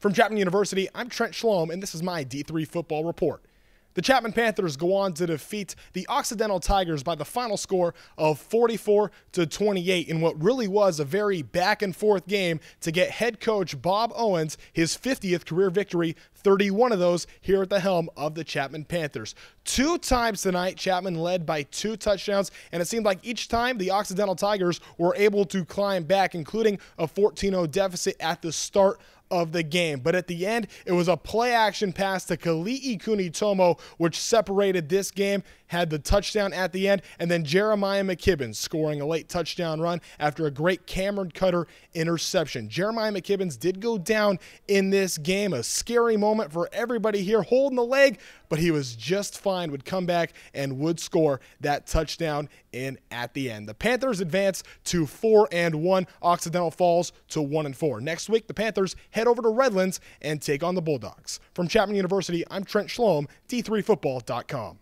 From Chapman University, I'm Trent Schlom, and this is my D3 Football Report. The Chapman Panthers go on to defeat the Occidental Tigers by the final score of 44 to 28 in what really was a very back and forth game to get head coach Bob Owens his 50th career victory, 31 of those here at the helm of the Chapman Panthers. Two times tonight, Chapman led by two touchdowns, and it seemed like each time the Occidental Tigers were able to climb back, including a 14 0 deficit at the start of the game. But at the end, it was a play action pass to Kali'i Kunitomo, which separated this game, had the touchdown at the end, and then Jeremiah McKibbins scoring a late touchdown run after a great Cameron Cutter interception. Jeremiah McKibbins did go down in this game, a scary moment for everybody here holding the leg, but he was just fine, would come back and would score that touchdown in at the end. The Panthers advance to 4 and 1, Occidental falls to 1 and 4. Next week, the Panthers head over to Redlands and take on the Bulldogs. From Chapman University, I'm Trent Schlom, D3Football.com.